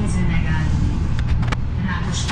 következő megálló. Rákos